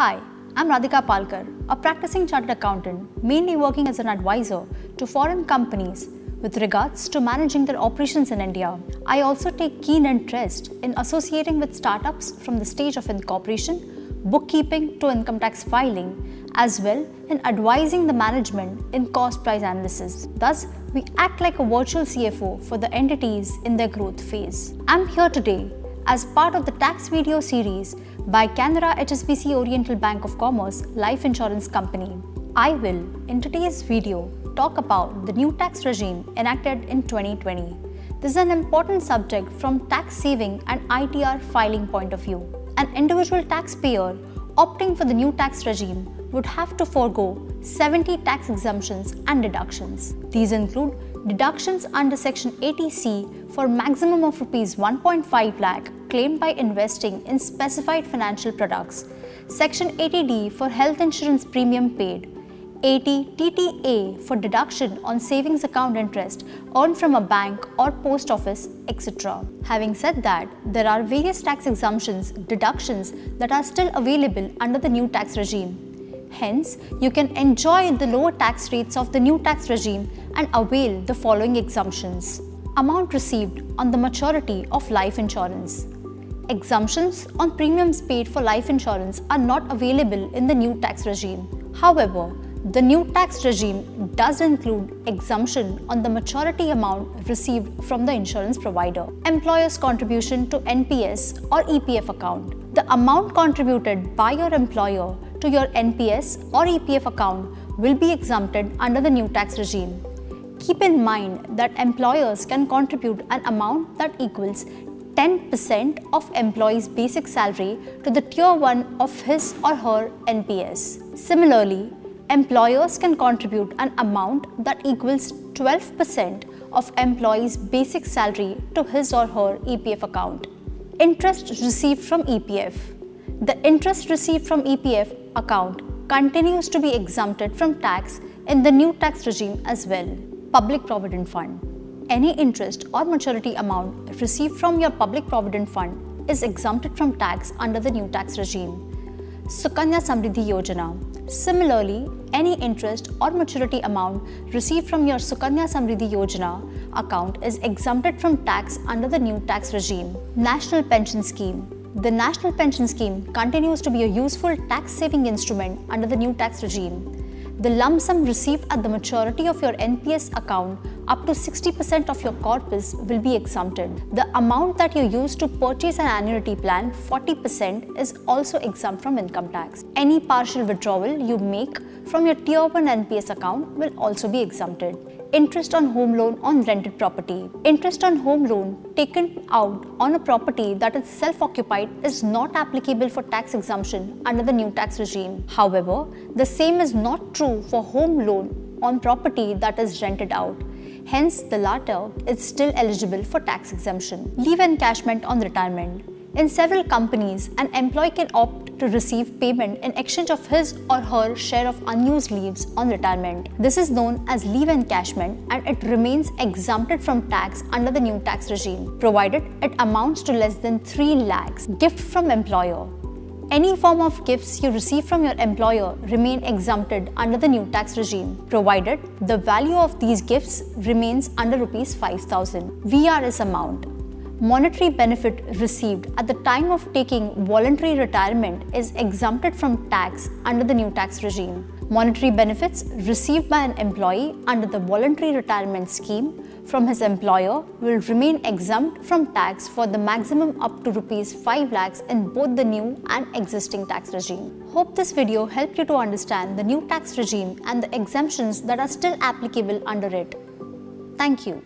Hi, I'm Radhika Palkar, a practicing chartered accountant, mainly working as an advisor to foreign companies with regards to managing their operations in India. I also take keen interest in associating with startups from the stage of incorporation, bookkeeping to income tax filing, as well in advising the management in cost price analysis. Thus, we act like a virtual CFO for the entities in their growth phase. I'm here today as part of the tax video series by Canara HSBC Oriental Bank of Commerce Life Insurance Company. I will, in today's video, talk about the new tax regime enacted in 2020. This is an important subject from tax saving and ITR filing point of view. An individual taxpayer opting for the new tax regime would have to forego 70 tax exemptions and deductions. These include deductions under Section 80C for maximum of rupees 1.5 lakh claimed by investing in specified financial products, Section 80D for health insurance premium paid, 80 TTA for deduction on savings account interest earned from a bank or post office, etc. Having said that, there are various tax exemptions, deductions that are still available under the new tax regime. Hence, you can enjoy the lower tax rates of the new tax regime and avail the following exemptions. Amount received on the maturity of life insurance. Exemptions on premiums paid for life insurance are not available in the new tax regime. However, the new tax regime does include exemption on the maturity amount received from the insurance provider. Employer's contribution to NPS or EPF account. The amount contributed by your employer to your NPS or EPF account will be exempted under the new tax regime. Keep in mind that employers can contribute an amount that equals 10% of employee's basic salary to the tier 1 of his or her NPS. Similarly, employers can contribute an amount that equals 12% of employee's basic salary to his or her EPF account. Interest received from EPF. The interest received from EPF account continues to be exempted from tax in the new tax regime as well. Public Provident Fund. Any interest or maturity amount received from your Public Provident Fund is exempted from tax under the new tax regime. Sukanya Samriddhi Yojana. Similarly, any interest or maturity amount received from your Sukanya Samriddhi Yojana account is exempted from tax under the new tax regime. National Pension Scheme. The National Pension Scheme continues to be a useful tax saving instrument under the new tax regime. The lump sum received at the maturity of your NPS account up to 60% of your corpus will be exempted. The amount that you use to purchase an annuity plan, 40%, is also exempt from income tax. Any partial withdrawal you make from your Tier 1 NPS account will also be exempted. Interest on home loan on rented property. Interest on home loan taken out on a property that is self-occupied is not applicable for tax exemption under the new tax regime. However, the same is not true for home loan on property that is rented out. Hence, the latter is still eligible for tax exemption. Leave encashment on retirement. In several companies, an employee can opt to receive payment in exchange of his or her share of unused leaves on retirement. This is known as leave encashment and it remains exempted from tax under the new tax regime, provided it amounts to less than 3 lakhs. Gift from employer. Any form of gifts you receive from your employer remain exempted under the new tax regime, provided the value of these gifts remains under rupees 5000. VRS amount. Monetary benefit received at the time of taking voluntary retirement is exempted from tax under the new tax regime. Monetary benefits received by an employee under the voluntary retirement scheme from his employer will remain exempt from tax for the maximum up to rupees 5 lakhs in both the new and existing tax regime. Hope this video helped you to understand the new tax regime and the exemptions that are still applicable under it. Thank you.